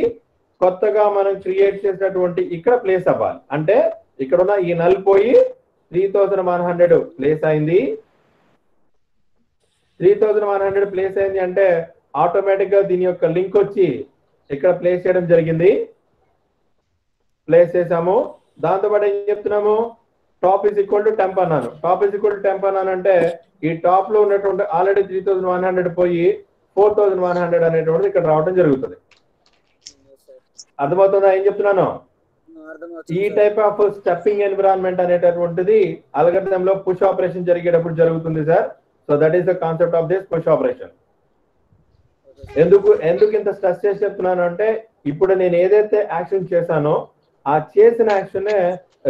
కొత్తగా మనం క్రియేట్ చేసినటువంటి ఇక్కడ ప్లేస్ అవ్వాలి. అంటే ఇక్కడ ఉన్న ఈ నల్ పోయి three thousand one hundred place అయింది. Three thousand one hundred place అయింది అంటే ఆటోమేటిక్గా దీని యొక్క లింక్ వచ్చి ఇక్కడ ప్లేస్ చేయడం జరిగింది. ప్లేస్ చేసాము. దాంతోపాటు ఏం చెప్తున్నాము? Top is equal to temp అన్నాను. Top is equal to temp అన్నాను అంటే ఈ టాప్లో ఉన్నటువంటి already three thousand one hundred పోయి ఫోర్ థౌజండ్ వన్ హండ్రెడ్ అనేటువంటిది ఇక్కడ రావడం జరుగుతుంది. అర్థమవుతుందా? ఏం చెప్తున్నాను? ఈ టైప్ ఆఫ్ స్టెప్పింగ్ ఎన్విరాన్మెంట్ అనేటటువంటిది లో పుష్ ఆపరేషన్ జరిగేటప్పుడు జరుగుతుంది sir. So that is the concept of this push operation ఎందుకు ఎందుకు ఇంత స్ట్రెస్ చేసి చెప్తున్నాను అంటే ఇప్పుడు నేను ఏదైతే యాక్షన్ చేశానో ఆ చేసిన యాక్షన్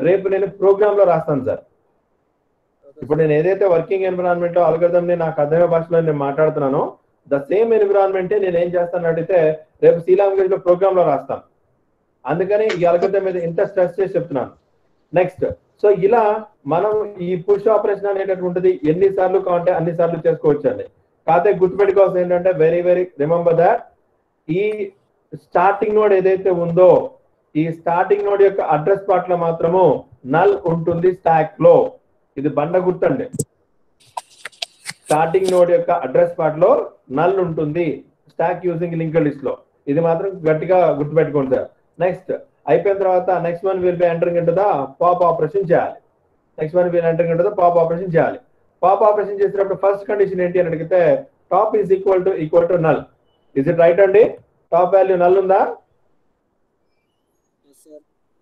రేపు నేను ప్రోగ్రామ్లో రాస్తాను సార్. ఇప్పుడు నేను ఏదైతే వర్కింగ్ ఎన్విరాన్మెంట్ algorithm ని నాకు అర్థమయ్యే భాషలో నేను మాట్లాడుతున్నానో ద సేమ్ ఎన్విరాన్మెంట్ నేను ఏం చేస్తాను అడిగితే రేపు సి లాంగ్వేజ్లో ప్రోగ్రామ్లో రాస్తాను. అందుకని ఈ అలగడ్డ మీద ఇంత స్ట్రెస్ చేసి చెప్తున్నాను. నెక్స్ట్ సో ఇలా మనం ఈ పుష్ ఆపరేషన్ అనేటటువంటిది ఎన్ని సార్లు కావాలంటే అన్ని సార్లు చేసుకోవచ్చు అండి కాకపోతే గుర్తుపెట్టుకోవాల్సింది ఏంటంటే వెరీ వెరీ రిమెంబర్ దాట్ ఈ స్టార్టింగ్ నోడ్ ఏదైతే ఉందో ఈ స్టార్టింగ్ నోడ్ యొక్క అడ్రస్ పార్ట్లో మాత్రము నల్ ఉంటుంది స్టాక్లో. ఇది బండ గుర్తండి. స్టార్టింగ్ నోడ్ యొక్క అడ్రస్ పార్ట్లో నల్ ఉంటుంది. స్టాక్ యూజింగ్ లింక్ లిస్ట్లో. ఇది మాత్రం గట్టిగా గుర్తుపెట్టుకోండి సార్. నెక్స్ట్ అయిపోయిన తర్వాత next one will be entering into the pop operation చేయాలి. Next one will entering into the pop operation చేయాలి. పాప్ ఆపరేషన్ చేసినప్పుడు ఫస్ట్ కండిషన్ ఏంటి అని అడిగితే top is equal to equal to null is it right అండి? Top value null ఉందా?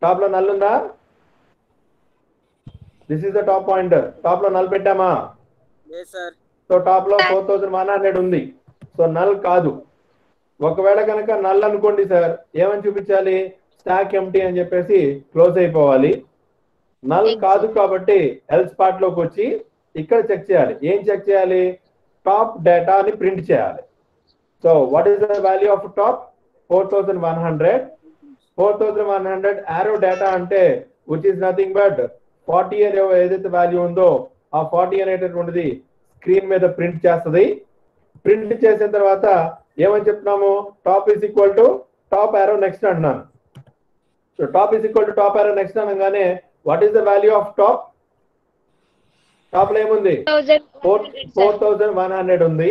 టాప్లో null ఉందా? This is the top pointer టాప్లో నల్ పెట్టామా? సో టాప్లో ఫోర్ థౌసండ్ వన్ హండ్రెడ్ ఉంది. సో నల్ కాదు. ఒకవేళ కనుక నల్ అనుకోండి సార్ ఏమని చూపించాలి? స్టాక్ ఎంటీ అని చెప్పేసి క్లోజ్ అయిపోవాలి. నల్ కాదు కాబట్టి ఎల్స్ పార్ట్లోకి వచ్చి ఇక్కడ చెక్ చేయాలి. ఏం చెక్ చేయాలి? టాప్ డేటాని ప్రింట్ చేయాలి. So what is the value of top four thousand one hundred four thousand one hundred arrow data అంటే which is nothing but forty అనే ఏదైతే వాల్యూ ఉందో ఆ ఫార్టీ అనేటటువంటిది స్క్రీన్ మీద ప్రింట్ చేస్తుంది. ప్రింట్ చేసిన తర్వాత ఏమని చెప్తున్నాము? Top is equal to top arrow next అంటున్నాను. So top is equal to top arrow next అనగానే what is the value of top టాప్లో ఏముంది? Four four thousand one hundred ఉంది.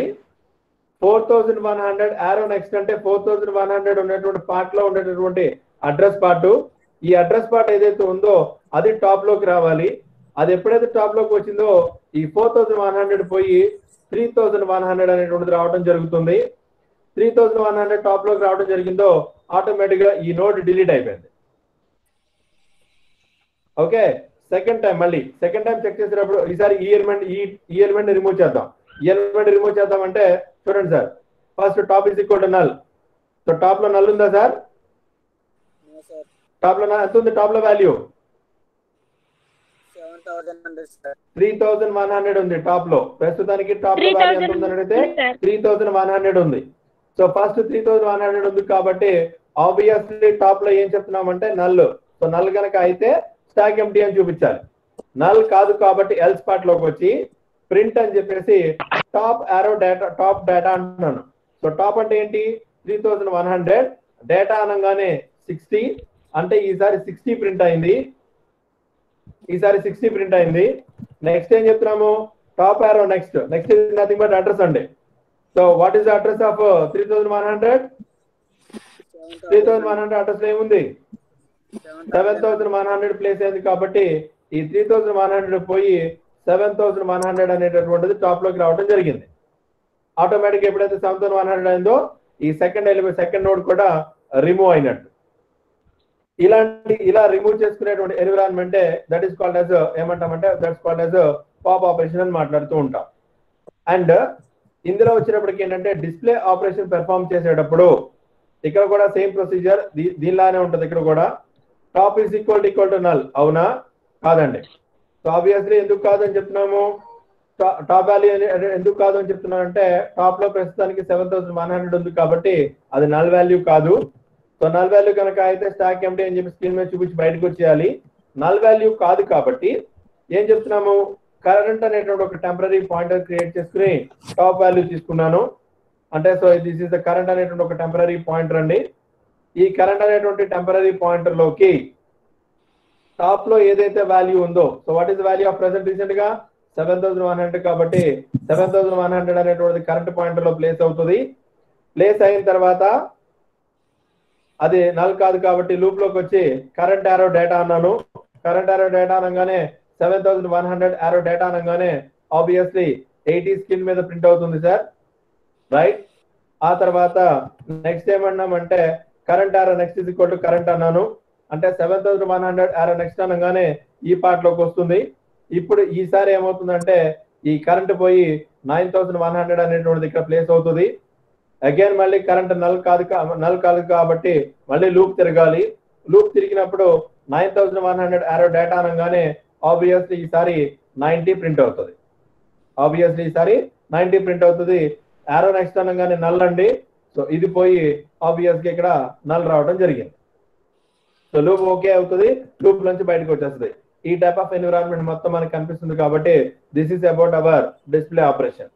Four thousand one hundred arrow next అంటే four thousand one hundred ఉన్నటువంటి పార్ట్లో ఉండేటటువంటి address part ఈ address part ఏదైతే ఉందో అది టాప్లోకి రావాలి. అది ఎప్పుడైతే టాప్లోకి వచ్చిందో ఈ ఫోర్ థౌసండ్ వన్ హండ్రెడ్ పోయి త్రీ థౌసండ్ వన్ హండ్రెడ్ అనేటువంటిది రావడం జరుగుతుంది. త్రీ థౌసండ్ వన్ హండ్రెడ్ టాప్లోకి రావడం జరిగిందో ఆటోమేటిక్గా ఈ నోట్ డిలీట్ అయిపోయింది. ఓకే సెకండ్ టైం మళ్ళీ సెకండ్ టైం చెక్ చేసేటప్పుడు ఈసారి ఈ ఎలిమెంట్ ఈ ఈ ఎలిమెంట్ రిమూవ్ చేద్దాం. ఈ ఎలిమెంట్ రిమూవ్ చేద్దాం అంటే చూడండి sir first top is equal to null. So టాప్లో నల్ ఉందా సార్? టాప్లో ఎంత ఉంది టాప్లో value three thousand one hundred ఉంది టాప్లో ప్రస్తుతానికి టాప్లో వాల్యూ ఎంత ఉందని అడిగితే 3,000 త్రీ థౌసండ్ వన్ హండ్రెడ్ ఉంది. So first three thousand one hundred ఉంది కాబట్టి ఆబ్వియస్లీ టాప్లో ఏం చెప్తున్నామంటే నల్ సో నల్ కనుక అయితే స్టాక్ ఎంటీ అని చూపించాలి. నల్ కాదు కాబట్టి ఎల్ స్పాట్లోకి వచ్చి ప్రింట్ అని చెప్పేసి top arrow data top data అంటున్నాను సో టాప్ అంటే ఏంటి? Three thousand one hundred data అనగానే సిక్స్టీ అంటే ఈసారి సిక్స్టీ ప్రింట్ అయింది. ఈసారి సిక్స్టీ ప్రింట్ అయింది. నెక్స్ట్ ఏం చెప్తున్నాము? Top arrow next next nothing but address అండి. So what is the address of three thousand one hundred three thousand one hundred address ఏముంది? Seven thousand one hundred place అయింది కాబట్టి ఈ త్రీ థౌసండ్ వన్ హండ్రెడ్ పోయి seven thousand one hundred అనేటటువంటిది టాప్లోకి రావడం జరిగింది. ఆటోమేటిక్ ఎప్పుడైతే సెవెన్ థౌసండ్ వన్ హండ్రెడ్ అయిందో ఈ సెకండ్ ఎలిమెంట్ సెకండ్ నోడ్ కూడా రిమూవ్ అయినట్టు. ఇలాంటి ఇలా రిమూవ్ చేసుకునేటువంటి ఎన్విరాన్మెంటే దట్ ఈస్ కాల్డ్ యాజ్ ఏమంటామంటే that's called as pop operation అని మాట్లాడుతూ ఉంటాం. అండ్ ఇందులో వచ్చినప్పటికి ఏంటంటే డిస్ప్లే ఆపరేషన్ పెర్ఫామ్ చేసేటప్పుడు ఇక్కడ కూడా సేమ్ ప్రొసీజర్ దీనిలానే ఉంటుంది ఇక్కడ కూడా. Top is equal equal to null అవునా? కాదండి. సో ఆబ్వియస్లీ ఎందుకు కాదని చెప్తున్నాము? టాప్ వాల్యూ ఎందుకు కాదు అని చెప్తున్నాను అంటే టాప్లో ప్రస్తుతానికి సెవెన్ థౌసండ్ వన్ హండ్రెడ్ ఉంది కాబట్టి అది నల్ వాల్యూ కాదు. సో నల్ వాల్యూ కనుక అయితే స్టాక్ ఎంటీ అని చెప్పి స్క్రీన్ మీద చూపించి బయటకు వచ్చేయాలి. నల్ వాల్యూ కాదు కాబట్టి ఏం చెప్తున్నాము? కరెంట్ అనేటువంటి ఒక టెంపరీ పాయింటర్ క్రియేట్ చేసుకుని టాప్ వాల్యూ తీసుకున్నాను. అంటే so this is the current అనేటువంటి ఒక టెంపరీ పాయింటర్ అండి. ఈ కరెంట్ అనేటువంటి టెంపరీ పాయింటర్లోకి టాప్లో ఏదైతే వాల్యూ ఉందో so what is value of present రీసెంట్గా సెవెన్ థౌసండ్ వన్ హండ్రెడ్ కాబట్టి సెవెన్ థౌసండ్ వన్ హండ్రెడ్ అనేటువంటిది కరెంట్ పాయింటర్లో ప్లేస్ అవుతుంది. ప్లేస్ అయిన తర్వాత అది నల్ కాదు కాబట్టి లూప్లోకి వచ్చి కరెంట్ ఆరో డేటా అన్నాను. కరెంట్ ఆరో డేటా అనగానే seven thousand one hundred arrow data అనగానే ఆబ్వియస్లీ ఎయిటీ స్క్రీన్ మీద ప్రింట్ అవుతుంది సార్ రైట్ ఆ తర్వాత next ఏమన్నామంటే current arrow next is equal to current అన్నాను. అంటే seven thousand one hundred arrow next అనగానే ఈ పార్ట్లోకి వస్తుంది. ఇప్పుడు ఈసారి ఏమవుతుందంటే ఈ కరెంట్ పోయి నైన్ థౌసండ్ వన్ హండ్రెడ్ అనేటువంటిది ఇక్కడ ప్లేస్ అవుతుంది. అగైన్ మళ్ళీ కరెంట్ నల్ కాదు నల్ కాదు కాబట్టి మళ్ళీ లూప్ తిరగాలి. లూప్ తిరిగినప్పుడు nine thousand one hundred arrow data అనగానే ఆబ్వియస్లీ ఈసారి నైంటీ ప్రింట్ అవుతుంది. ఆబ్వియస్లీ ఈసారి నైన్టీ ప్రింట్ అవుతుంది. ఆరో నెక్స్ట్ అనగానే నల్ అండి. సో ఇది పోయి ఆబ్వియస్గా ఇక్కడ నల్ రావడం జరిగింది. సో లూప్ ఓకే అవుతుంది. లూప్ నుంచి బయటకు వచ్చేస్తుంది. ఈ టైప్ ఆఫ్ ఎన్విరాన్మెంట్ మొత్తం మనకి కనిపిస్తుంది కాబట్టి this is about our display operation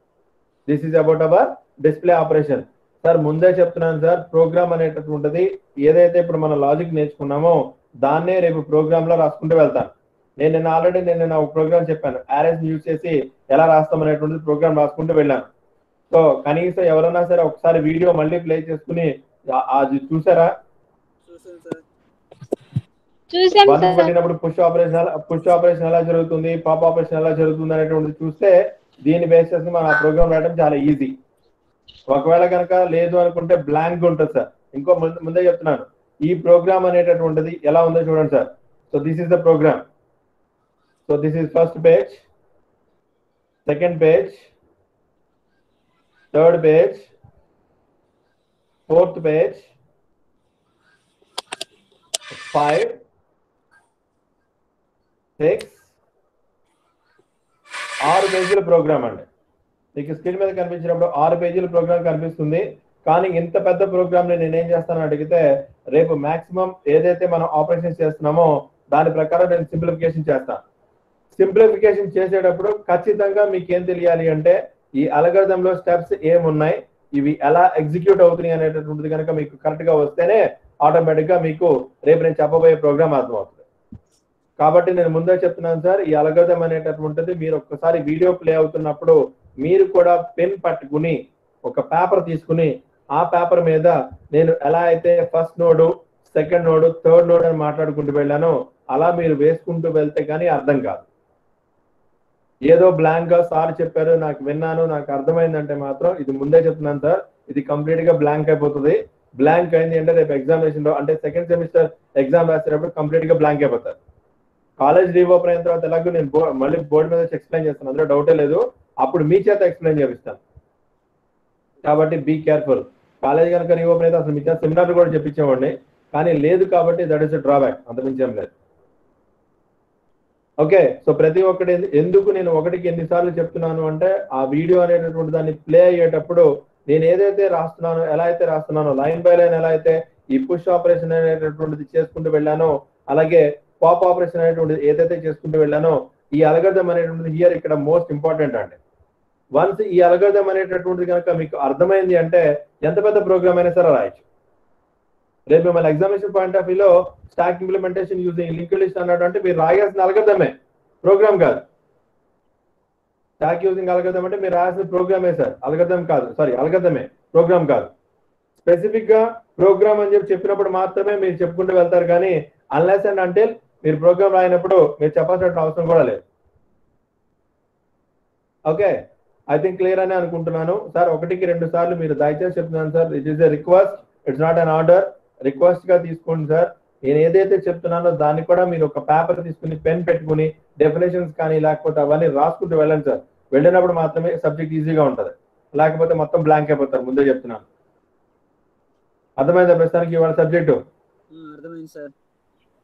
this is about our display operation sir ముందే చెప్తున్నాను సార్ ప్రోగ్రామ్ అనేటటువంటిది ఏదైతే ఇప్పుడు మన లాజిక్ నేర్చుకున్నామో దాన్నే రేపు ప్రోగ్రామ్లో రాసుకుంటూ వెళ్తాను. నేను నిన్న ఆల్రెడీ నేను నిన్న ఒక ప్రోగ్రామ్ చెప్పాను. ఆర్ఎస్ యూజ్ చేసి ఎలా రాస్తాం అనేటువంటిది ప్రోగ్రామ్ రాసుకుంటూ వెళ్ళాను. సో కనీసం ఎవరైనా సరే ఒకసారి వీడియో మళ్ళీ ప్లే చేసుకుని అది చూసారా? చూసాం పట్టినప్పుడు పుష్ ఆపరేషన్ పుష్ ఆపరేషన్ ఎలా జరుగుతుంది పాప్ ఆపరేషన్ ఎలా జరుగుతుంది అనేటువంటిది చూస్తే దీన్ని బేస్ చేసుకుని మనం ఆ ప్రోగ్రామ్ రాయడం చాలా ఈజీ ఒకవేళ కనుక లేదు అనుకుంటే బ్లాంక్ ఉంటుంది సార్. ఇంకో ముందు- ముందే చెప్తున్నాను. ఈ ప్రోగ్రామ్ అనేటటువంటిది ఎలా ఉందో చూడండి sir. So this is the program so this is first page second page third page fourth page five six ఆరు పేజీల ప్రోగ్రామ్ అండి. మీకు స్క్రీన్ మీద కనిపించినప్పుడు ఆరు పేజీల ప్రోగ్రామ్ కనిపిస్తుంది. కానీ ఇంత పెద్ద ప్రోగ్రామ్ని నేను ఏం అడిగితే రేపు మాక్సిమం ఏదైతే మనం ఆపరేషన్ చేస్తున్నామో దాని ప్రకారం నేను సింప్లిఫికేషన్ చేస్తాను. సింప్లిఫికేషన్ చేసేటప్పుడు ఖచ్చితంగా మీకు ఏం తెలియాలి అంటే ఈ algorithm లో స్టెప్స్ ఏమున్నాయి? ఇవి ఎలా ఎగ్జిక్యూట్ అవుతున్నాయి అనేటటువంటిది కనుక మీకు కరెక్ట్గా వస్తేనే ఆటోమేటిక్గా మీకు రేపు నేను చెప్పబోయే ప్రోగ్రామ్ అర్థమవుతుంది. కాబట్టి నేను ముందే చెప్తున్నాను సార్ ఈ అలగదం అనేటటువంటిది మీరు ఒక్కసారి వీడియో ప్లే అవుతున్నప్పుడు మీరు కూడా పెన్ పట్టుకుని ఒక పేపర్ తీసుకుని ఆ పేపర్ మీద నేను ఎలా అయితే first node second node third node అని మాట్లాడుకుంటూ వెళ్ళానో అలా మీరు వేసుకుంటూ వెళ్తే కానీ అర్థం కాదు. ఏదో బ్లాంక్గా సార్ చెప్పారు నాకు విన్నాను నాకు అర్థమైందంటే మాత్రం ఇది ముందే చెప్తున్నాను సార్ ఇది కంప్లీట్గా బ్లాంక్ అయిపోతుంది. బ్లాంక్ అయింది అంటే రేపు ఎగ్జామినేషన్లో అంటే సెకండ్ సెమిస్టర్ ఎగ్జామ్ రాసేటప్పుడు కంప్లీట్గా బ్లాంక్ అయిపోతారు. కాలేజ్ లీవ్ ఓపెన్ అయిన తర్వాత ఎలాగో నేను మళ్ళీ బోర్డు మీద ఎక్స్ప్లెయిన్ చేస్తాను. అందులో డౌటే లేదు. అప్పుడు మీ చేత ఎక్స్ప్లెయిన్ చేపిస్తాను. కాబట్టి బీ కేర్ఫుల్ కాలేజ్ కనుక రీ ఓపెన్ అయితే అసలు మీ చేత కూడా చెప్పించేవాడిని. కానీ లేదు కాబట్టి దట్ ఇస్ డ్రాబ్యాక్ అంత ఏం లేదు. ఓకే సో ప్రతి ఒక్కటి ఎందుకు నేను ఒకటికి ఎన్నిసార్లు చెప్తున్నాను అంటే ఆ వీడియో అనేటటువంటి దాన్ని ప్లే అయ్యేటప్పుడు నేను ఏదైతే రాస్తున్నానో ఎలా అయితే రాస్తున్నానో లైన్ బై లైన్ ఎలా అయితే ఈ పుష్ ఆపరేషన్ అనేటటువంటిది చేసుకుంటూ వెళ్ళానో అలాగే పాప్ ఆపరేషన్ అనేటువంటిది ఏదైతే చేసుకుంటూ వెళ్ళానో ఈ అలగర్థం అనేటువంటిది హియర్ ఇక్కడ మోస్ట్ ఇంపార్టెంట్ అండి. వన్స్ ఈ అలగర్థం అనేటటువంటిది కనుక మీకు అర్థమైంది అంటే ఎంత పెద్ద ప్రోగ్రామ్ అయినా సరే రాయొచ్చు. రేపు మిమ్మల్ని ఎగ్జామినేషన్ పాయింట్ ఆఫ్ వ్యూలో stack implementation using linked list అన్నాడు అంటే మీరు రాయాల్సిన అలగదమే ప్రోగ్రామ్ కాదు. స్టాక్ యూజింగ్ అలగదం అంటే మీరు రాయాల్సిన ప్రోగ్రామే సార్ అలగదం కాదు సారీ అలగదమే ప్రోగ్రామ్ కాదు. స్పెసిఫిక్గా ప్రోగ్రామ్ అని చెప్పి చెప్పినప్పుడు మాత్రమే మీరు చెప్పుకుంటూ వెళ్తారు కానీ అన్లెస్ అండ్ అంటే మీరు ప్రోగ్రామ్ రాయినప్పుడు మీరు చెప్పాల్సిన అవసరం కూడా లేదు. ఓకే ఐ థింక్ క్లియర్ అని అనుకుంటున్నాను. సార్ ఒకటికి రెండు సార్లు మీరు దయచేసి చెప్తున్నాను sir it is a request it's not an order రిక్వెస్ట్గా తీసుకోండి సార్. నేను ఏదైతే చెప్తున్నానో దాన్ని కూడా మీరు ఒక పేపర్ తీసుకుని పెన్ పెట్టుకుని డెఫినేషన్స్ కానీ లేకపోతే అవన్నీ రాసుకుంటూ వెళ్ళండి సార్. వెళ్ళినప్పుడు మాత్రమే సబ్జెక్ట్ ఈజీగా ఉంటది. లేకపోతే మొత్తం బ్లాంక్ అయిపోతారు. ముందే చెప్తున్నాను. అర్థమైందా ప్రస్తుతానికి ఇవాళ సబ్జెక్టు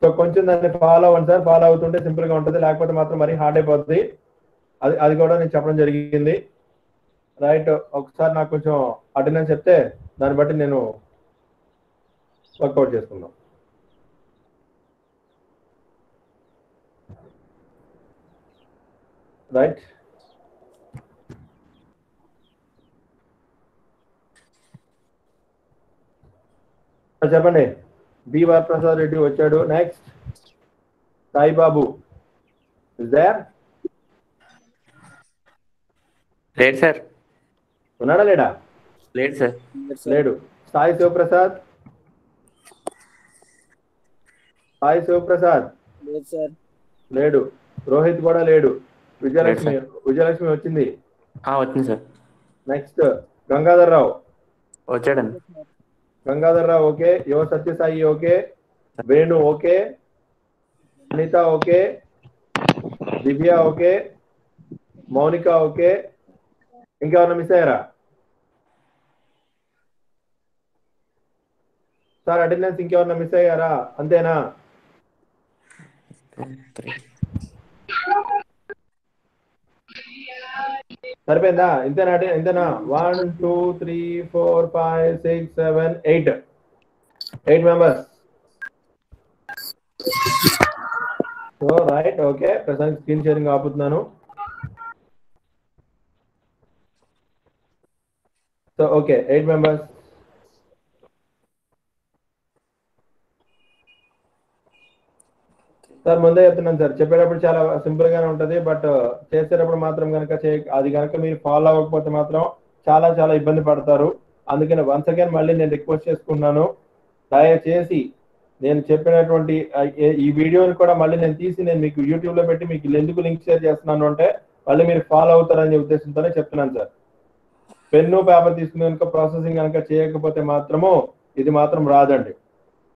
సో కొంచెం దాన్ని ఫాలో అవ్వండి సార్. ఫాలో అవుతుంటే సింపుల్గా ఉంటుంది. లేకపోతే మాత్రం మరీ హార్డ్ అయిపోతుంది అది అది కూడా నేను చెప్పడం జరిగింది. రైట్ ఒకసారి నాకు కొంచెం అటెండెన్స్ చెప్తే దాన్ని బట్టి నేను వర్కౌట్ చేసుకుందాం. రైట్ చెప్పండి బి వరప్రసాద్ రెడ్డి వచ్చాడు నెక్స్ట్ సాయిబాబు ఇస్ దేర్ లేడు సార్ ఉన్నాడా లేడా లేడు సార్ లేదు సార్ లేడు సాయి శివప్రసాద్ సాయి శివప్రసాద్ లేదు సార్ లేడు రోహిత్ కూడా లేడు విజయలక్ష్మి విజయలక్ష్మి వచ్చింది. ఆ, వచ్చింది సార్. నెక్స్ట్ గంగాధర్ రావు. వచ్చాడండి. Gangadhar Rao okay Yuva Satyasai okay Venu okay Anitha okay Divya okay Mounika okay. ఇంకెవరన్నా మిస్ అయ్యారా? సార్ అటెండెన్స్ ఇంకెవరన్నా మిస్ అయ్యారా? అంతేనా? సరిపోయిందా? ఇంతేనా ఇంతేనా? One two three four five six seven eight eight members so right okay ప్రస్తుతానికి screen sharing ఆపుతున్నాను. So okay eight members sir ముందే చెప్తున్నాను సార్. చెప్పేటప్పుడు చాలా సింపుల్ గానే ఉంటది బట్ చేసేటప్పుడు మాత్రం కనుక అది కనుక మీరు ఫాలో అవ్వకపోతే మాత్రం చాలా చాలా ఇబ్బంది పడతారు. అందుకని వన్స్ అగైన్ మళ్ళీ నేను రిక్వెస్ట్ చేసుకున్నాను దయచేసి నేను చెప్పినటువంటి ఈ వీడియోని కూడా మళ్ళీ నేను తీసి నేను మీకు యూట్యూబ్లో పెట్టి మీకు ఎందుకు లింక్ షేర్ చేస్తున్నాను అంటే మళ్ళీ మీరు ఫాలో అవుతారనే ఉద్దేశంతోనే చెప్తున్నాను సార్. పెన్ను పేపర్ తీసుకుని కనుక ప్రాసెసింగ్ కనుక చేయకపోతే మాత్రము ఇది మాత్రం రాదండి.